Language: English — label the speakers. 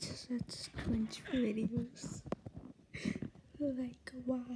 Speaker 1: such cringe videos. like, wow.